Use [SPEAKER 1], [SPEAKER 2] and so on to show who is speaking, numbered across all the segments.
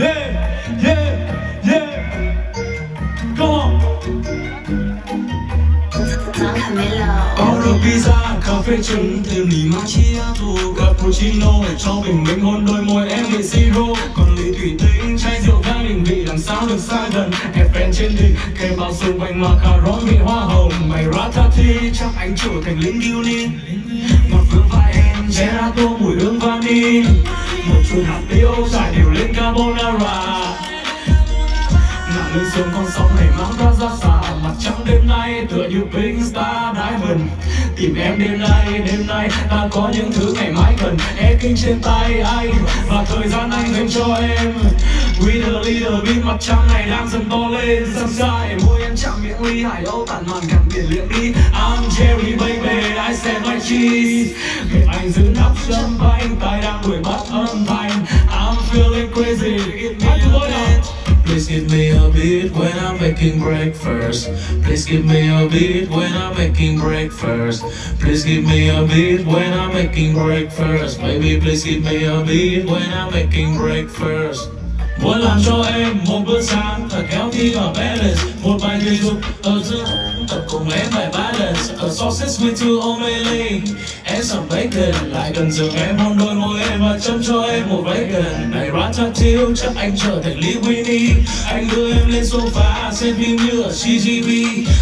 [SPEAKER 1] Yeah, yeah, yeah. Come on. Order pizza, cà phê trứng thêm lì macchiato Cappuccino để cho bình minh hôn đôi môi em bị siro Còn lý thủy tinh, chai rượu vang định vị làm sao được xa gần? Eiffel trên đỉnh, cây bao xung quanh macaron vị hoa hồng. Mày ratatouille, chắc anh trở thành lính Guilin Ngọt phương vai em, gelato mùi hương vani. Một hạt tiêu, trải đều lên carbonara. Nặng lên sương con sóng này mang ra ra xa mặt trắng đêm nay tựa như pink star diamond. Tìm em đêm nay đêm nay ta có những thứ ngày mai cần. E kinh trên tay anh và thời gian anh dành cho em. Mặt trăng này đang dần to lên dần dài môi em chạm miệng ly hải âu tàn biển đi I'm Jerry baby I said my cheese để anh giữ nắp chân và anh tay đang đuổi bắt âm thanh I'm feeling crazy it me
[SPEAKER 2] Please give me a beat when I'm making breakfast. Please give me a beat when I'm making breakfast. Please give me a beat when I'm making breakfast. Baby, please give me a beat when I'm making breakfast.
[SPEAKER 1] Muốn làm cho em một bữa sáng thật healthy và balance Một bài thể dục ở giữa, tập cùng em bài balance ở sausage with two omelette em some bacon Lại cần giường em hôn đôi môi em Và chăm cho em một bacon Này ratatouille chắc anh trở thành Lee Winnie. Anh đưa em lên sofa, xem phim như ở CGV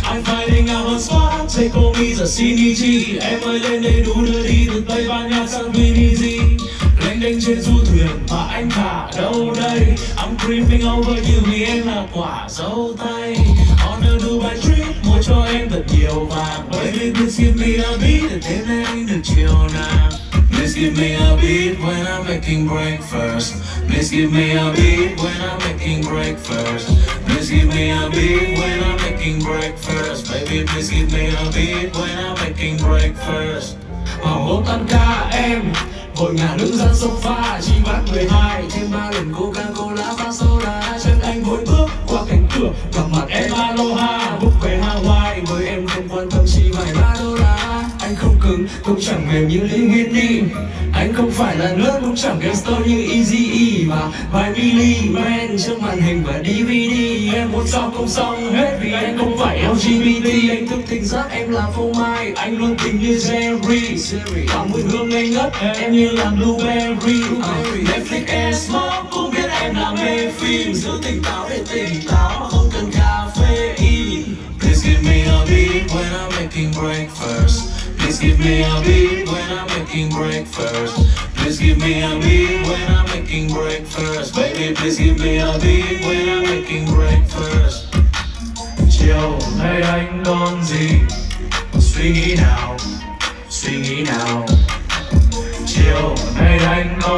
[SPEAKER 1] I'm finding out a spot Take home is a CDG Em ơi, lên đây đủ đưa đi từ Tây Ban Nha, sang Vinny lênh trên du thuyền mà anh thả đâu đây I'm dreaming over you vì em là quả dâu tây On a Dubai trip mua cho em thật nhiều vàng Baby please give me a beat để đêm nay anh được chiều nàng
[SPEAKER 2] Please give me a beat when I'm making breakfast. Please give me a beat when I'm making breakfast. Please give me a beat when I'm making breakfast. Baby, please give me a beat when I'm making breakfast.
[SPEAKER 1] mà hôn tan ca em Hội ngả đứng ra sofa, Chỉ bát 12 Thêm ba lần Coca-Cola pha soda Chân anh vội bước qua cánh cửa. Gặp mặt em Aloha. Cũng chẳng mềm như Lee Winnie Anh không phải là nước cũng chẳng gangster như Easy E Và Billy Man trước màn hình và DVD Em muốn xong không xong hết vì anh không phải LGBT Anh thức tình giác em là phô mai. Anh luôn tình như Jerry. Và mùi hương ngây ngất em như là blueberry. Uh, Netflix and smoke cũng biết em là mê phim. Giữ tỉnh táo để tỉnh táo mà không cần caffeine.
[SPEAKER 2] Please give me a beat when I'm making breakfast. Please give me a beat when I'm making breakfast. Please give me a beat when I'm making breakfast. Baby, please give me a beat when I'm making breakfast.
[SPEAKER 1] Chiều nay anh đón gì Suy nghĩ nào Suy nghĩ nào Chiều nay anh đón